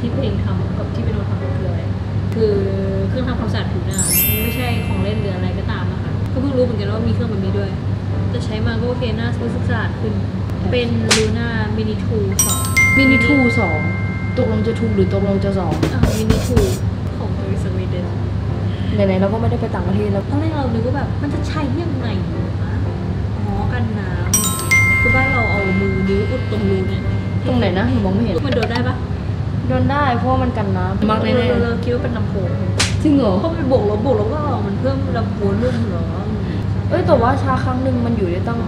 ที่เพลงทำกับที่เป็นโนทำก็คืออะไรคือเครื่องทำความสะอาดผิวหน้ามันไม่ใช่ของเล่นหรืออะไรก็ตามนะคะก็เพิ่งรู้เหมือนกันว่ามีเครื่องแบบนี้ด้วยแต่ใช้มาก็โอเคหน้ารู้สึกสะอาดขึ้น เป็นลูน่ามินิทูสองมินิทูสองตกลงจะทูหรือตกลงจะสองอ่ามินิทูของบริษัทวีเดนไหนๆเราก็ไม่ได้ไปต่างประเทศแล้วตอนแรกเรานึกว่าแบบมันจะใช้ยังไงวะอ๋อกันน้ำคือบ้านเราเอามือนิ้วอุดตรงรูเนี่ยตรงไหนนะหนูมองไม่เห็นมันโดนได้ปะ โดนได้เพราะว่ามันกันน้ำมากแน่เออเออคิดว่าเป็นลำโพงๆจริงเหรอเพราะมันบวกลบบวกลบก็ออกมันเพิ่มลำโพงรุ่มเหรอเอ้ยแต่ว่าชาครั้งหนึ่งมันอยู่ได้ตั้ง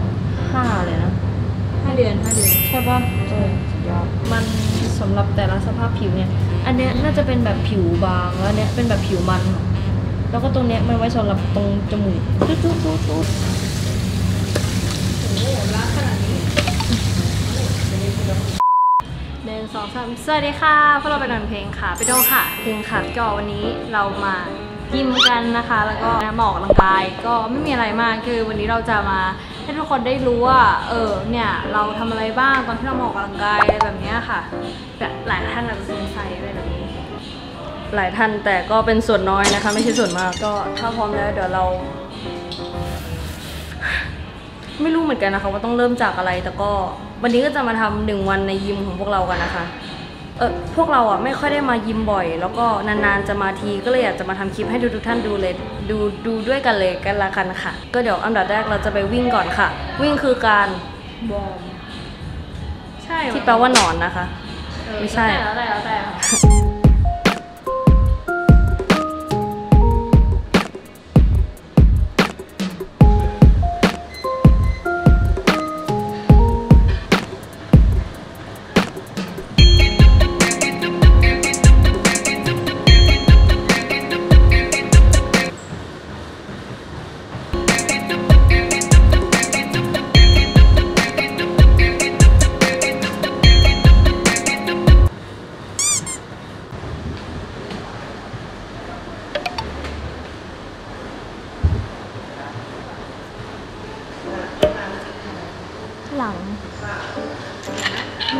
ห้าเลยนะห้าเดือนห้าเดือนใช่ปะเออสุดยอดมันสำหรับแต่ละสภาพผิวเนี่ย อันเนี้ยน่าจะเป็นแบบผิวบางแล้วเนี้ยเป็นแบบผิวมันค่ะแล้วก็ตรงเนี้ยมันไว้สำหรับตรงจมูกตุ๊ดตุ๊ดตุ๊ดตุ๊ด โอ้โหล้างขนาดนี้หนึ่งส องสามสวัสดีค่ะ พวกเราเป็นหนังเพลงค่ะไปโดค่ะ เพลงค่ะก็วันนี้เรามายิมกันนะคะ แล้วก็มาออกกำลังกายก็ไม่มีอะไรมากคือวันนี้เราจะมาให้ทุกคนได้รู้ว่า เออเนี่ยเราทำอะไรบ้างตอนที่เรามออกกำลังกายอะไรแบบนี้ค่ะแบบหลายท่านอาจจะสงสัยอะไรแบบนี้ หลายท่านแต่ก็เป็นส่วนน้อยนะคะ ไม่ใช่ส่วนมากก็ถ้าพร้อมแล้วเดี๋ยวเรา ไม่รู้เหมือนกันนะคะว่าต้องเริ่มจากอะไร แต่ก็วันนี้ก็จะมาทำหนึ่งวันในยิมของพวกเรากันนะคะ เออพวกเราอะไม่ค่อยได้มายิมบ่อย แล้วก็นานๆจะมาทีก็เลยอยากจะมาทำคลิปให้ทุกๆท่านดูเลยดูดูด้วยกันเลยกันละกันค่ะ ก็เดี๋ยวอันดับแรกเราจะไปวิ่งก่อนค่ะ วิ่งคือการวอร์มใช่ที่แปลว่าหนอนนะคะเออไม่ใช่ แล้วแต่แล้วแต่แล้วแต่ค่ะ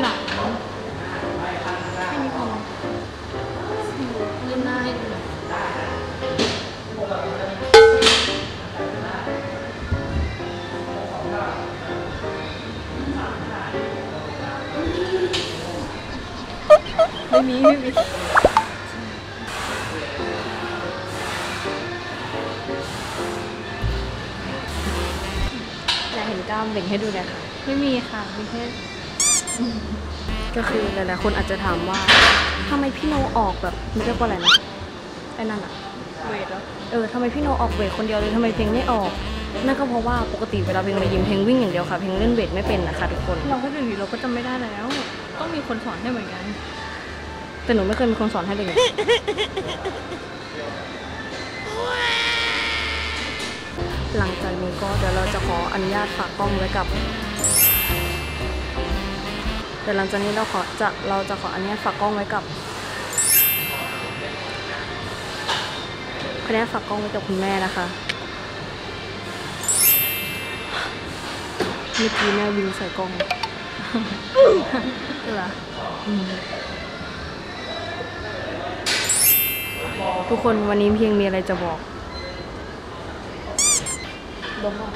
หลังแค่นี้พอไหมเล่นหน้าให้ดูหน่อยไม่มีไม่มีอยากเห็นกล้ามเบ่งให้ดูหน่อยค่ะ ไม่มีค่ะมีแค่ ก็คือหลายๆคนอาจจะถามว่าทำไมพี่โนออกแบบมันเรียกว่าอะไรนะไอ้นั่นอะเวทแล้วเออทำไมพี่โนออกเวทคนเดียวเลยทำไมเพลงไม่ออก นั่นก็เพราะว่าปกติเวลาเพลงมายิมเพลงวิ่งอย่างเดียวค่ะเพลงเล่นเวทไม่เป็นนะคะทุกคน เราก็เดี๋ยวนี้เราก็จำไม่ได้แล้ว ต้องมีคนสอนให้เหมือนกัน แต่หนูไม่เคยมีคนสอนให้เลยไงหลังจากนี้ก็เดี๋ยวเราจะขออนุญาตฝากกล้องไว้กับเดี๋ยวหลังจากนี้เราขอจะเราจะขออันุญาตฝากกล้องไว้กับขออนุญาตฝากกล้องไว้กับคุณแม่นะคะเมื่อกี้แม่วิวใส่กล้องเหรอทุกคนวันนี้เพียงมีอะไรจะบอกบอกว่า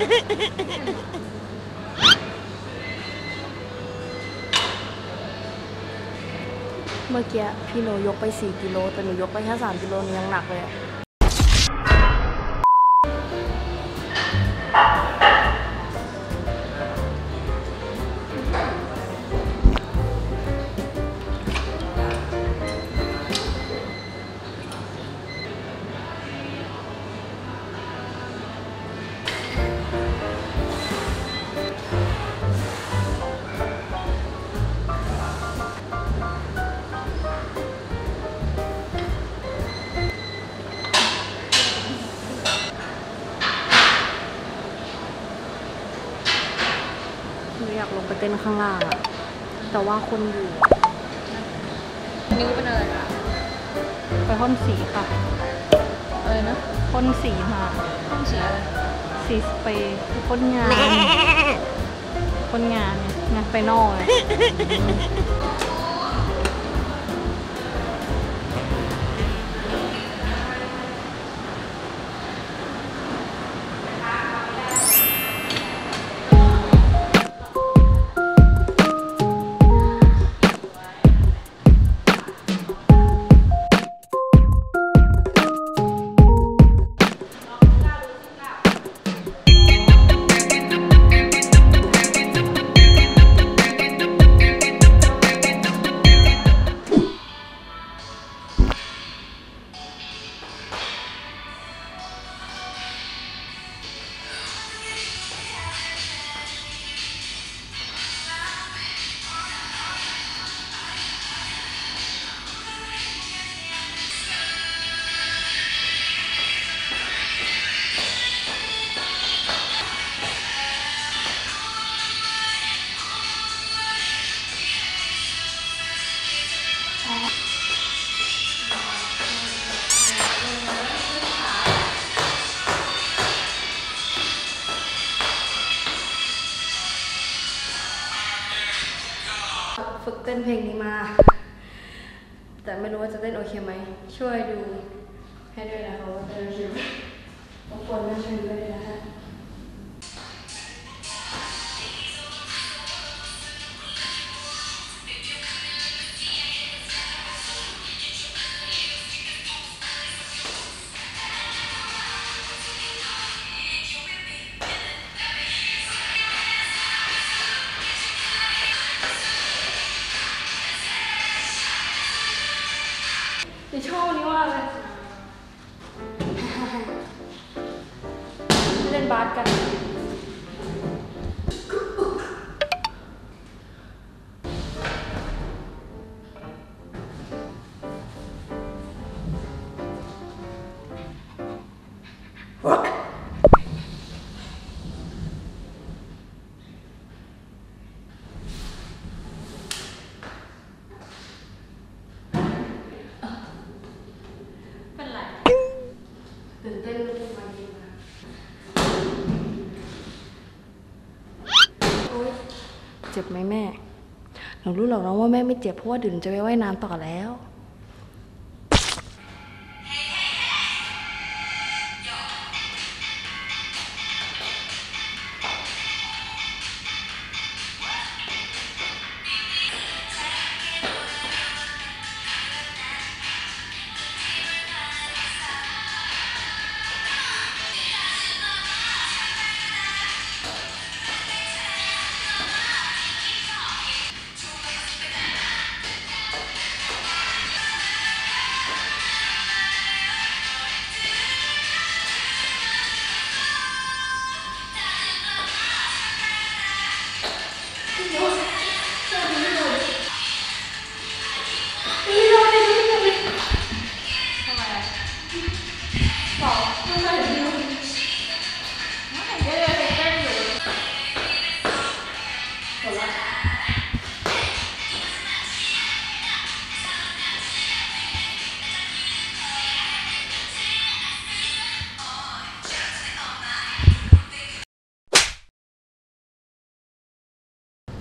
เมื่อกี้พี่หนูยกไป 4 กิโล แต่หนูยกไปแค่ 3 กิโลนี่ยังหนักเลยอะ นข้างล่างอะแต่ว่าคนอยู่นิ้วเป็นอะไรอะไปพ่นสีค่ะ อะไรนะพ่นสีมาพ่นสีอะไรสีสเปรย์พ่นงานพ่นงานไงงานไปนอก ต้นเพลงนี้มา แต่ไม่รู้ว่าจะเต้นโอเคไหม ช่วยดูให้ด้วยนะคะว่าเต้นโอเคไหมรบกวนช่วยดูด้วยนะคะ เจ็บไหมแม่ หนูรู้หรอกนะว่าแม่ไม่เจ็บเพราะว่าดื่นจะไปว่ายน้ำต่อแล้ว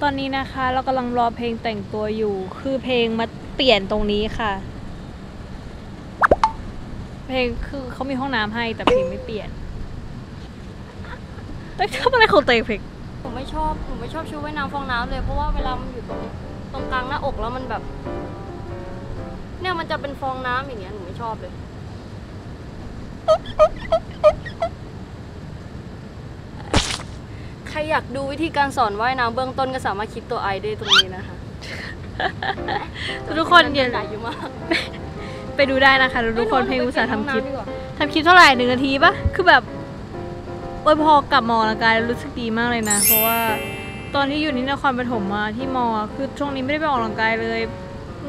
อนนี้นะคะ เรากำลังรอเพลงแต่งตัวอยู่ คือเพลงมาเปลี่ยนตรงนี้ค่ะ เพลงคือเขามีห้องน้ำให้แต่เพลงไม่เปลี่ยนแต่ทำอะไรของตัวเองเพลงหนูไม่ชอบหนูไม่ชอบชุดว่ายน้ำฟองน้ำเลย เพราะว่าเวลามันอยู่ตรงตรงกลางหน้าอกแล้วมันแบบ เนี่ยมันจะเป็นฟองน้ำอย่างเงี้ยหนูไม่ชอบเลย ใครอยากดูวิธีการสอนว่ายน้ำเบื้องต้นก็สามารถคลิกตัวไอได้ตรงนี้นะคะ ทุกคนอย่าหลายอยู่มาก ไปดูได้นะคะ ทุกคนเพลงอุตสาห์ทำคลิปไปเก็บห้องน้ำดีกว่าทำคลิปเท่าไหร่หนึ่งนาทีปะคือแบบโอ้ยพอกลับมอออกกำลังกายแล้วรู้สึกดีมากเลยนะ เพราะว่าตอนที่อยู่ที่นครปฐมมาที่มออะคือช่วงนี้ไม่ได้ไปออกกำลังกายเลย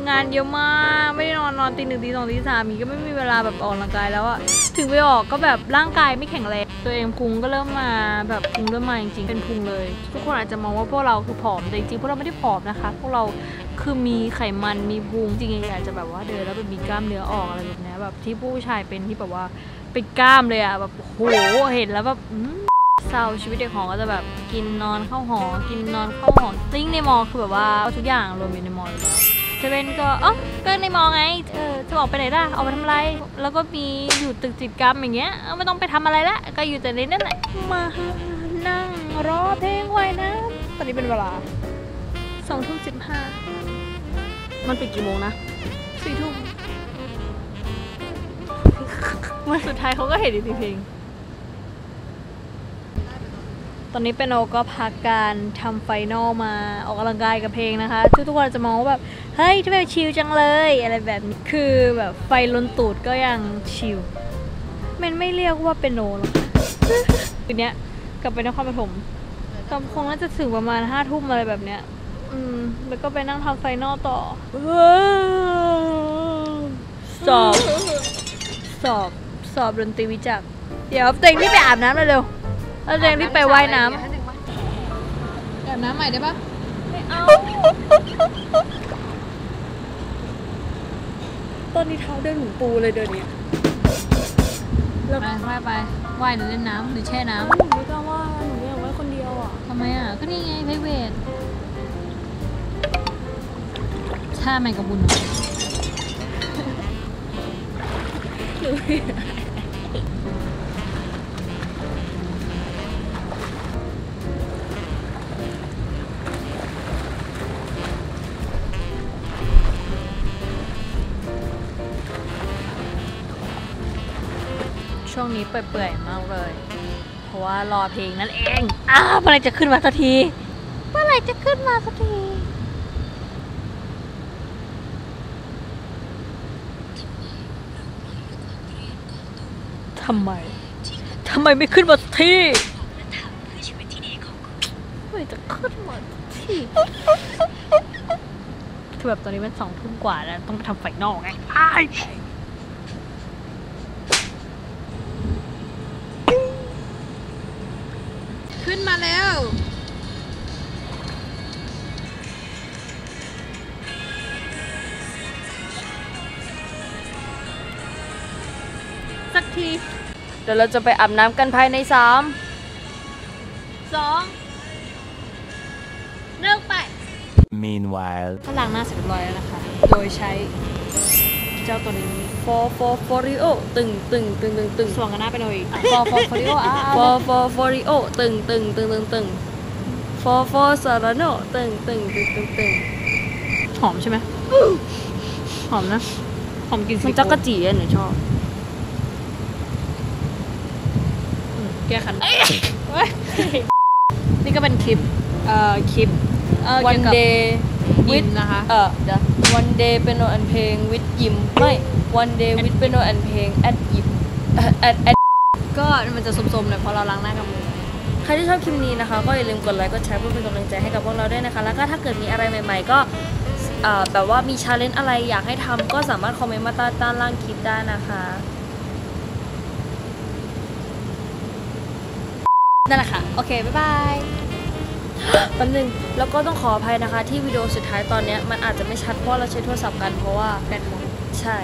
งานเยอะมากไม่ได้นอนนอนตีหนึ่งตีสองตีสามมีก็ไม่มีเวลาแบบออกกำลังกายแล้วอะถึงไปออกก็แบบร่างกายไม่แข็งแรง ตัวเองพุงก็เริ่มมาแบบพุงเริ่มมาจริงๆเป็นพุงเลย ทุกคนอาจจะมองว่าพวกเราคือผอมแต่จริงๆพวกเราไม่ได้ผอมนะคะ พวกเราคือมีไขมันมีพุงจริงๆอากจะแบบว่าเดินแล้วแบบมีกล้ามเนื้อออกอะไรแบบนี้แบบที่ผู้ชายเป็นที่แบบว่าเป็นกล้ามเลยอะแบบโหเห็นแล้วแบบเศร้าชีวิตเด็กหอก็จะแบบกินนอนเข้าหอ กินนอนเข้าหอซิ่งในมอคือแบบว่าทุกอย่างรวมอยู่ในมอเลย เซเว่นก็เอ๋อก็ในมอไงเออจะออกไปไหนล่ะออกไปทำอะไร แล้วก็มีอยู่ตึกจิตรกรรมอย่างเงี้ยเออไม่ต้องไปทำอะไรละก็อยู่แต่ในนั่นแหละมานั่งรอเพลงไว้นะตอนนี้เป็นเวลาสองทุ่มสิบห้ามันปิดกี่โมงนะสี่ทุ่มวันสุดท้ายเขาก็เห็นอีกทีเพลง ตอนนี้เป็นโอก็พักการทำไฟนอลมาออกกำลังกายกับเพลงนะคะ ทุกทุกคนจะมองว่าแบบ เฮ้ยทำไมชิลจังเลย อะไรแบบนี้คือแบบไฟลนตูดก็ยังชิลมันไม่เรียกว่าเป็นโนหรอกคืนเนี้ยกลับไปนครปฐมตอนคงน่าจะถึงประมาณห้าทุ่มอะไรแบบเนี้ย อืม แล้วก็ไปนั่งทำไฟนอลต่อสอบ สอบ สอบดนตรีวิจัก เดี๋ยวเต็งรีบไปอาบน้ำเลยเร็ว แล้วเต็งรีบไปว่ายน้ำอาบน้ำใหม่ได้ปะไม่เอา ตอนนี้เท้าเดินหนูปูเลยเดี๋ยวนี้ไปว่ายไปว่ายหรือเล่นน้ำหรือแช่น้หนูไม่กล้าว่าหนูอยากไว้คนเดียวอะำทำไมอะ ก็นี่ไงไพรเวทท่าแมงกะบุนเหร ช่วงนี้เปื่อยๆมากเลย เพราะว่ารอเพลงนั่นเองอ้าวเมื่อไหรจะขึ้นมาสักที เมื่อไหรจะขึ้นมาสักทีทำไมทำไมไม่ขึ้นมาสักทีเมื่อไหรจะขึ้นมาสักทีคือแบบตอนนี้มันสองทุ่มกว่าแล้วต้องไปทำไฟนอกไงอ้าย ขึ้นมาแล้วสักที เดี๋ยวเราจะไปอาบน้ำกันภายในสามสองเริ่มไป Meanwhile. ก็ล้างหน้าเสร็จเรียบร้อยแล้วนะคะ โดยใช้ เจ้าตัวนี้ฟอฟอฟอริโอตึงตึงตึงตึงตึงสวงกันหน้าไปหน่อยอีกฟอฟอฟอริโออะฟอฟอฟอริโอตึงตึงตึงตึงตึงฟอฟอซาราโนตึงตึงตึงตึงตึงหอมใช่ไหมหอมนะหอมกลินมันซีจักกะจีอะหนูชอบอืมแก้ขันเว้ยนี่ก็เป็นคลิปเอ่อคลิปเอ่อวันเกี่ยวกับเดย์ ยิมนะคะ เออเดี๋ยววันเดย์เป็นโนอันเพลงวิดยิมไม่วันเดย์วิดเป็นโนอันเพลงแอดยิมแอดแอดก็มันจะสมๆหน่อยเพราะเราล้างหน้ากับมือ ใครที่ชอบคลิปนี้นะคะ ก็อย่าลืมกดไลค์กดแชร์เพื่อเป็นกำลังใจให้กับพวกเราด้วยนะคะ แล้วก็ถ้าเกิดมีอะไรใหม่ ๆ ก็เอ่อแบบว่ามีชาเลนจ์อะไรอยากให้ทำก็สามารถคอมเมนต์มาใต้ด้านล่างคลิปได้นะคะนั่นแหละค่ะ โอเค บ๊ายบาย แป๊บนึงแล้วก็ต้องขออภัยนะคะ ที่วิดีโอสุดท้ายตอนเนี้ยมันอาจจะไม่ชัดเพราะเราใช้โทรศัพท์กันเพราะว่า แบตหมด ใช่